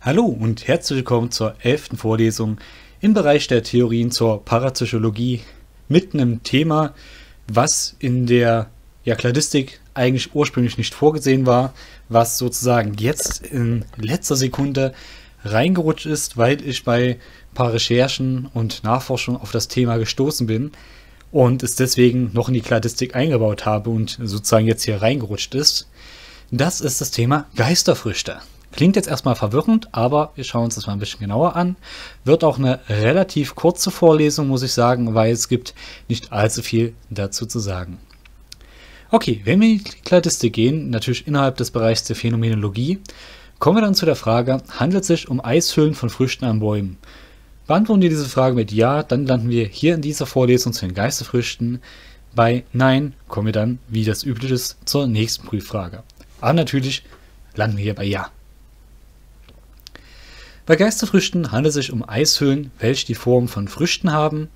Hallo und herzlich willkommen zur elften Vorlesung im Bereich der Theorien zur Parapsychologie mit einem Thema, was in der ja, Kladistik eigentlich ursprünglich nicht vorgesehen war, was sozusagen jetzt in letzter Sekunde reingerutscht ist, weil ich bei ein paar Recherchen und Nachforschungen auf das Thema gestoßen bin und es deswegen noch in die Kladistik eingebaut habe und sozusagen jetzt hier reingerutscht ist. Das ist das Thema Geisterfrüchte. Klingt jetzt erstmal verwirrend, aber wir schauen uns das mal ein bisschen genauer an. Wird auch eine relativ kurze Vorlesung, muss ich sagen, weil es gibt nicht allzu viel dazu zu sagen. Okay, wenn wir in die Kladistik gehen, natürlich innerhalb des Bereichs der Phänomenologie, kommen wir dann zu der Frage, handelt es sich um Eishüllen von Früchten an Bäumen? Beantworten wir diese Frage mit Ja, dann landen wir hier in dieser Vorlesung zu den Geisterfrüchten. Bei Nein kommen wir dann, wie das üblich ist, zur nächsten Prüffrage. Aber natürlich landen wir hier bei Ja. Bei Geisterfrüchten handelt es sich um Eishüllen, welche die Form von Früchten haben.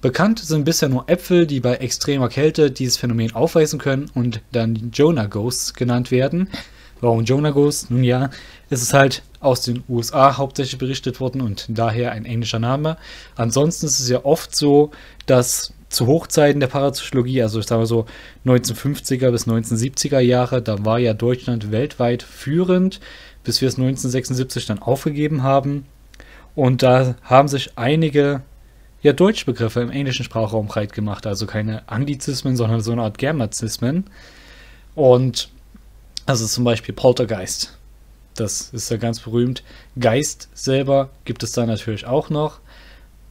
Bekannt sind bisher nur Äpfel, die bei extremer Kälte dieses Phänomen aufweisen können und dann Jonah Ghosts genannt werden. Warum Jonah Ghosts? Nun ja, es ist halt aus den USA hauptsächlich berichtet worden und daher ein englischer Name. Ansonsten ist es ja oft so, dass zu Hochzeiten der Parapsychologie, also ich sage mal so 1950er bis 1970er Jahre, da war ja Deutschland weltweit führend bis wir es 1976 dann aufgegeben haben. Und da haben sich einige ja, Deutschbegriffe im englischen Sprachraum breit gemacht, also keine Anglizismen, sondern so eine Art Germazismen. Und also zum Beispiel Poltergeist. Das ist ja ganz berühmt. Geist selber gibt es da natürlich auch noch.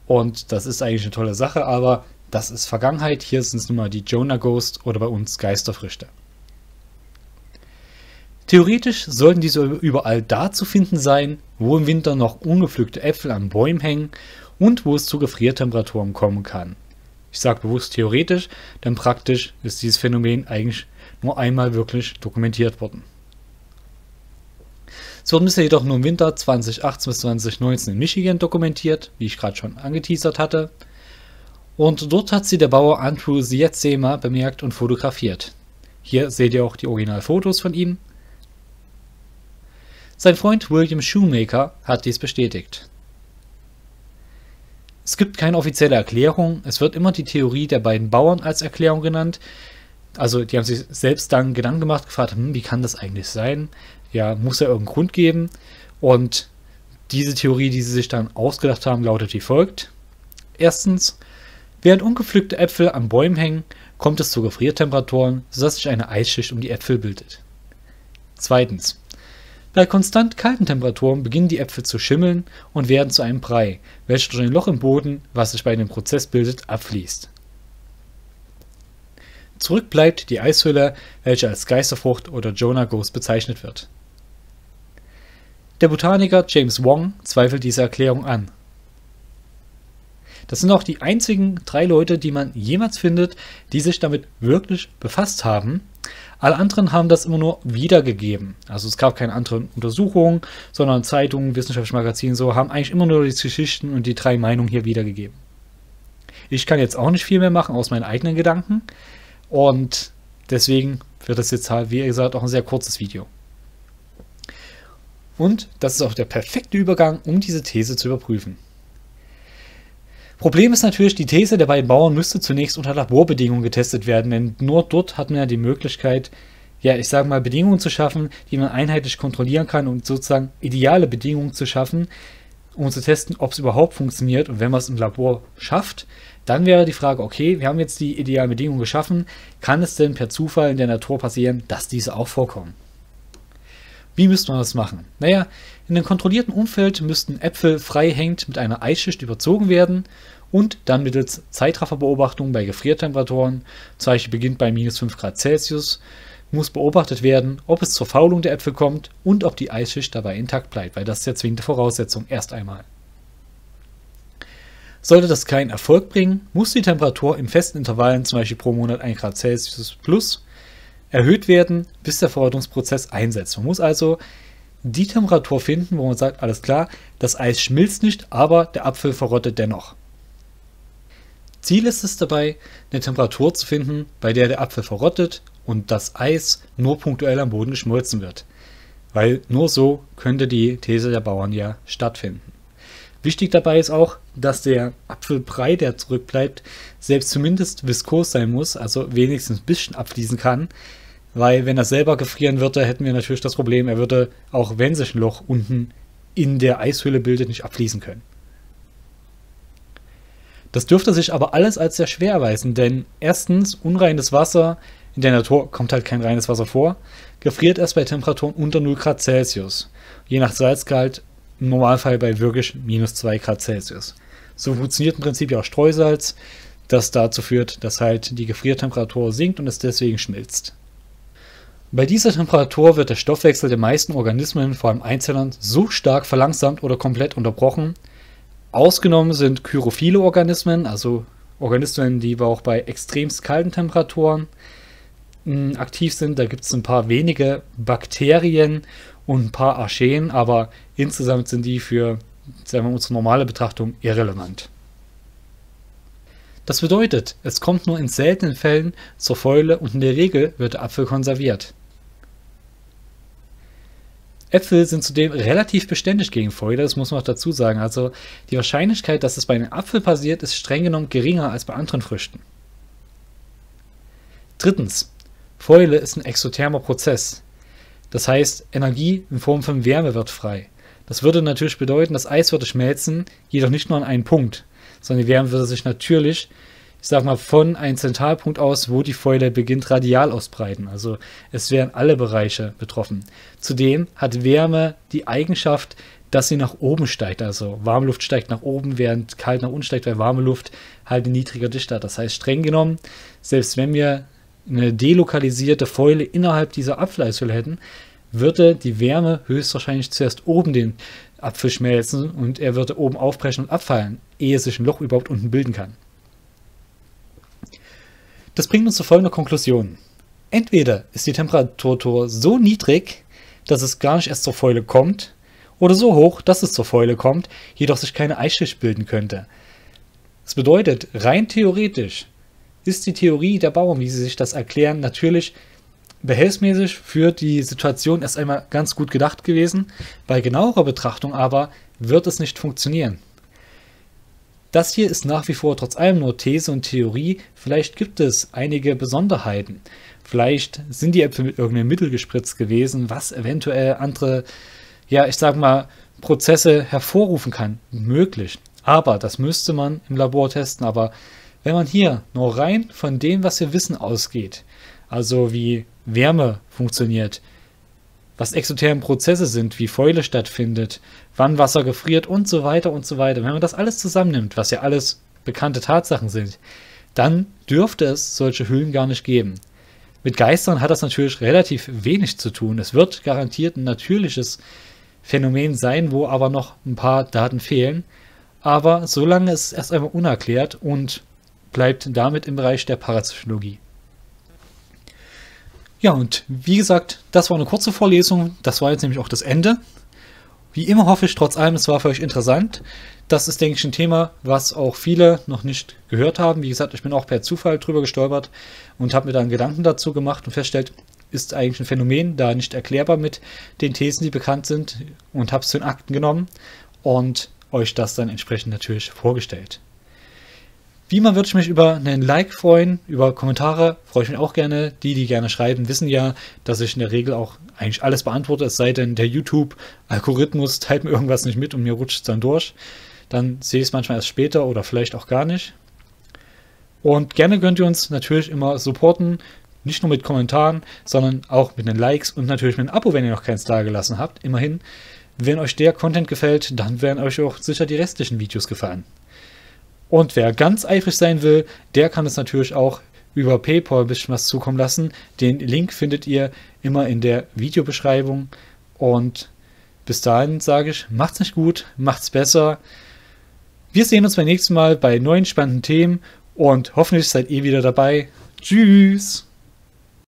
Und das ist eigentlich eine tolle Sache, aber das ist Vergangenheit. Hier sind es nun mal die Jonah Ghost oder bei uns Geisterfrüchte. Theoretisch sollten diese überall da zu finden sein, wo im Winter noch ungepflückte Äpfel an Bäumen hängen und wo es zu Gefriertemperaturen kommen kann. Ich sage bewusst theoretisch, denn praktisch ist dieses Phänomen eigentlich nur einmal wirklich dokumentiert worden. Es wird bisher jedoch nur im Winter 2018 bis 2019 in Michigan dokumentiert, wie ich gerade schon angeteasert hatte. Und dort hat sie der Bauer Andrew Zietzema bemerkt und fotografiert. Hier seht ihr auch die Originalfotos von ihm. Sein Freund William Shoemaker hat dies bestätigt. Es gibt keine offizielle Erklärung, es wird immer die Theorie der beiden Bauern als Erklärung genannt. Also die haben sich selbst dann Gedanken gemacht, gefragt, hm, wie kann das eigentlich sein? Ja, muss ja irgendeinen Grund geben. Und diese Theorie, die sie sich dann ausgedacht haben, lautet wie folgt. Erstens, während ungepflückte Äpfel an Bäumen hängen, kommt es zu Gefriertemperaturen, sodass sich eine Eisschicht um die Äpfel bildet. Zweitens, bei konstant kalten Temperaturen beginnen die Äpfel zu schimmeln und werden zu einem Brei, welcher durch ein Loch im Boden, was sich bei dem Prozess bildet, abfließt. Zurück bleibt die Eishülle, welche als Geisterfrucht oder Jonah Ghost bezeichnet wird. Der Botaniker James Wong zweifelt diese Erklärung an. Das sind auch die einzigen drei Leute, die man jemals findet, die sich damit wirklich befasst haben alle anderen haben das immer nur wiedergegeben. Also es gab keine anderen Untersuchungen, sondern Zeitungen, wissenschaftliche Magazine so haben eigentlich immer nur die Geschichten und die drei Meinungen hier wiedergegeben. Ich kann jetzt auch nicht viel mehr machen aus meinen eigenen Gedanken und deswegen wird das jetzt halt, wie gesagt, auch ein sehr kurzes Video. Und das ist auch der perfekte Übergang, um diese These zu überprüfen. Problem ist natürlich, die These der beiden Bauern müsste zunächst unter Laborbedingungen getestet werden, denn nur dort hat man ja die Möglichkeit, ja, ich sage mal, Bedingungen zu schaffen, die man einheitlich kontrollieren kann und sozusagen ideale Bedingungen zu schaffen, um zu testen, ob es überhaupt funktioniert. Und wenn man es im Labor schafft, dann wäre die Frage, okay, wir haben jetzt die idealen Bedingungen geschaffen, kann es denn per Zufall in der Natur passieren, dass diese auch vorkommen? Wie müsste man das machen? Naja, in einem kontrollierten Umfeld müssten Äpfel frei hängend mit einer Eisschicht überzogen werden und dann mittels Zeitrafferbeobachtung bei Gefriertemperaturen, zum Beispiel beginnt bei minus 5 Grad Celsius, muss beobachtet werden, ob es zur Faulung der Äpfel kommt und ob die Eisschicht dabei intakt bleibt, weil das ist ja zwingende Voraussetzung erst einmal. Sollte das keinen Erfolg bringen, muss die Temperatur in festen Intervallen, zum Beispiel pro Monat 1 Grad Celsius plus, erhöht werden, bis der Verrottungsprozess einsetzt. Man muss also die Temperatur finden, wo man sagt, alles klar, das Eis schmilzt nicht, aber der Apfel verrottet dennoch. Ziel ist es dabei, eine Temperatur zu finden, bei der der Apfel verrottet und das Eis nur punktuell am Boden geschmolzen wird. weil nur so könnte die These der Bauern ja stattfinden. Wichtig dabei ist auch, dass der Apfelbrei, der zurückbleibt, selbst zumindest viskos sein muss, also wenigstens ein bisschen abfließen kann, weil wenn er selber gefrieren würde, hätten wir natürlich das Problem, er würde, auch wenn sich ein Loch unten in der Eishöhle bildet, nicht abfließen können. Das dürfte sich aber alles als sehr schwer erweisen, denn erstens, unreines Wasser, in der Natur kommt halt kein reines Wasser vor, gefriert erst bei Temperaturen unter 0 Grad Celsius. Je nach Salzgehalt im Normalfall bei wirklich minus 2 Grad Celsius. So funktioniert im Prinzip ja auch Streusalz, das dazu führt, dass halt die Gefriertemperatur sinkt und es deswegen schmilzt. Bei dieser Temperatur wird der Stoffwechsel der meisten Organismen, vor allem Einzellern, so stark verlangsamt oder komplett unterbrochen. Ausgenommen sind kyrophile Organismen, also Organismen, die auch bei extremst kalten Temperaturen hm, aktiv sind. Da gibt es ein paar wenige Bakterien und ein paar Archeen, aber insgesamt sind die für sagen wir, unsere normale Betrachtung irrelevant. Das bedeutet, es kommt nur in seltenen Fällen zur Fäule und in der Regel wird der Apfel konserviert. Äpfel sind zudem relativ beständig gegen Fäule, das muss man auch dazu sagen. Also die Wahrscheinlichkeit, dass es bei einem Apfel passiert, ist streng genommen geringer als bei anderen Früchten. Drittens, Fäule ist ein exothermer Prozess. Das heißt, Energie in Form von Wärme wird frei. Das würde natürlich bedeuten, das Eis würde schmelzen, jedoch nicht nur an einen Punkt, sondern die Wärme würde sich natürlich, ich sag mal, von einem Zentralpunkt aus, wo die Fäule beginnt, radial ausbreiten. Also es wären alle Bereiche betroffen. Zudem hat Wärme die Eigenschaft, dass sie nach oben steigt. Also warme Luft steigt nach oben, während kalt nach unten steigt, weil warme Luft halt eine niedrige Dichte hat. Das heißt, streng genommen, selbst wenn wir eine delokalisierte Fäule innerhalb dieser Apfeleishöhle hätten, würde die Wärme höchstwahrscheinlich zuerst oben den Apfel schmelzen und er würde oben aufbrechen und abfallen, ehe sich ein Loch überhaupt unten bilden kann. Das bringt uns zu folgender Konklusion. Entweder ist die Temperatur so niedrig, dass es gar nicht erst zur Fäule kommt, oder so hoch, dass es zur Fäule kommt, jedoch sich keine Eisschicht bilden könnte. Das bedeutet, rein theoretisch ist die Theorie der Bauern, wie sie sich das erklären, natürlich behelfsmäßig für die Situation erst einmal ganz gut gedacht gewesen. Bei genauerer Betrachtung aber wird es nicht funktionieren. Das hier ist nach wie vor trotz allem nur These und Theorie. Vielleicht gibt es einige Besonderheiten. Vielleicht sind die Äpfel mit irgendeinem Mittel gespritzt gewesen, was eventuell andere, ja, ich sag mal, Prozesse hervorrufen kann. Möglich. Aber das müsste man im Labor testen. Aber wenn man hier nur rein von dem, was wir wissen, ausgeht, also wie Wärme funktioniert, was exotherme Prozesse sind, wie Fäule stattfindet, wann Wasser gefriert und so weiter und so weiter. Wenn man das alles zusammennimmt, was ja alles bekannte Tatsachen sind, dann dürfte es solche Hüllen gar nicht geben. Mit Geistern hat das natürlich relativ wenig zu tun. Es wird garantiert ein natürliches Phänomen sein, wo aber noch ein paar Daten fehlen. Aber solange ist es erst einmal unerklärt und bleibt damit im Bereich der Parapsychologie. Ja, und wie gesagt, das war eine kurze Vorlesung. Das war jetzt nämlich auch das Ende. Wie immer hoffe ich trotz allem, es war für euch interessant. Das ist, denke ich, ein Thema, was auch viele noch nicht gehört haben. Wie gesagt, ich bin auch per Zufall drüber gestolpert und habe mir dann Gedanken dazu gemacht und festgestellt, ist eigentlich ein Phänomen, da nicht erklärbar mit den Thesen, die bekannt sind und habe es zu den Akten genommen und euch das dann entsprechend natürlich vorgestellt. Wie immer würde ich mich über einen Like freuen, über Kommentare freue ich mich auch gerne. Die, die gerne schreiben, wissen ja, dass ich in der Regel auch eigentlich alles beantworte, es sei denn, der YouTube-Algorithmus teilt mir irgendwas nicht mit und mir rutscht es dann durch. Dann sehe ich es manchmal erst später oder vielleicht auch gar nicht. Und gerne könnt ihr uns natürlich immer supporten, nicht nur mit Kommentaren, sondern auch mit den Likes und natürlich mit einem Abo, wenn ihr noch keins da gelassen habt. Immerhin, wenn euch der Content gefällt, dann werden euch auch sicher die restlichen Videos gefallen. Und wer ganz eifrig sein will, der kann es natürlich auch über PayPal ein bisschen was zukommen lassen. Den Link findet ihr immer in der Videobeschreibung. Und bis dahin sage ich, macht's nicht gut, macht's besser. Wir sehen uns beim nächsten Mal bei neuen spannenden Themen und hoffentlich seid ihr wieder dabei. Tschüss!